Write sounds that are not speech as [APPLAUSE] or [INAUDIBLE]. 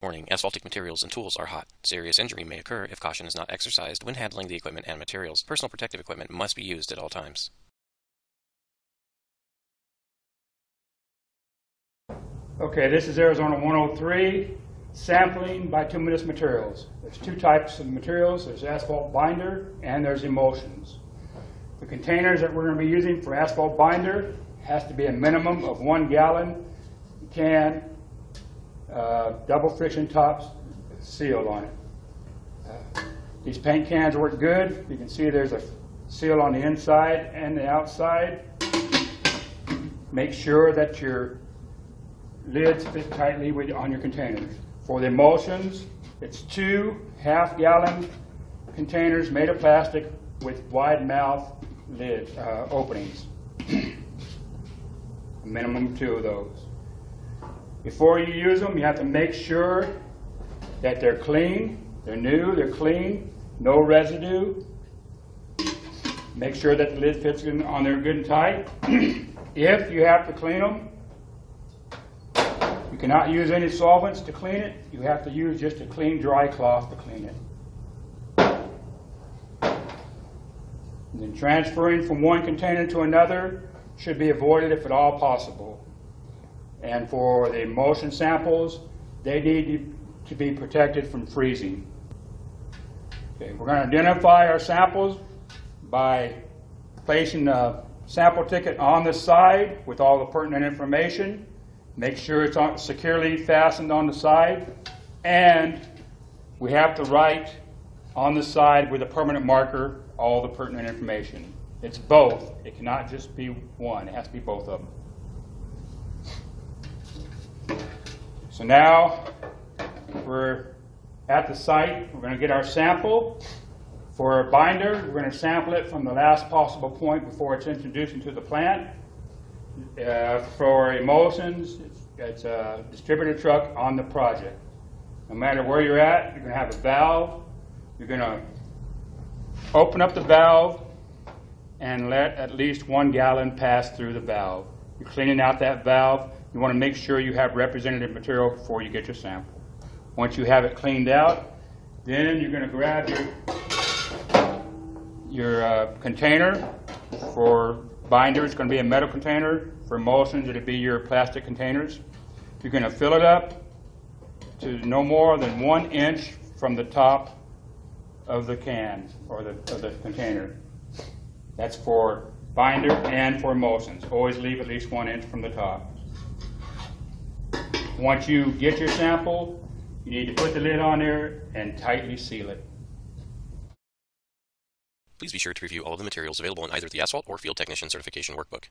Warning, asphaltic materials and tools are hot. Serious injury may occur if caution is not exercised when handling the equipment and materials. Personal protective equipment must be used at all times. Okay, this is Arizona 103, sampling bituminous materials. There's two types of materials. There's asphalt binder and there's emulsions. The containers that we're going to be using for asphalt binder has to be a minimum of one gallon can, uh, double friction tops, seal on it. Uh, these paint cans work good. You can see there's a seal on the inside and the outside. Make sure that your lids fit tightly with, on your containers. For the emulsions, it's two half-gallon containers made of plastic with wide mouth lid uh, openings. [CLEARS THROAT] Minimum two of those. Before you use them, you have to make sure that they're clean, they're new, they're clean, no residue. Make sure that the lid fits on there good and tight. [CLEARS THROAT] if you have to clean them, you cannot use any solvents to clean it. You have to use just a clean dry cloth to clean it. And then transferring from one container to another should be avoided if at all possible. And for the emulsion samples, they need to be protected from freezing. Okay, we're going to identify our samples by placing a sample ticket on the side with all the pertinent information. Make sure it's on, securely fastened on the side. And we have to write on the side with a permanent marker all the pertinent information. It's both. It cannot just be one. It has to be both of them. So now we're at the site. We're going to get our sample. For a binder, we're going to sample it from the last possible point before it's introduced into the plant. Uh, for emulsions, it's, it's a distributor truck on the project. No matter where you're at, you're going to have a valve. You're going to open up the valve and let at least one gallon pass through the valve. You're cleaning out that valve. You want to make sure you have representative material before you get your sample. Once you have it cleaned out, then you're going to grab your, your uh, container for binder. It's going to be a metal container. For emulsions, it'll be your plastic containers. You're going to fill it up to no more than one inch from the top of the can or the, of the container. That's for binder and for emulsions. Always leave at least one inch from the top. Once you get your sample, you need to put the lid on there and tightly seal it. Please be sure to review all of the materials available in either the Asphalt or Field Technician Certification Workbook.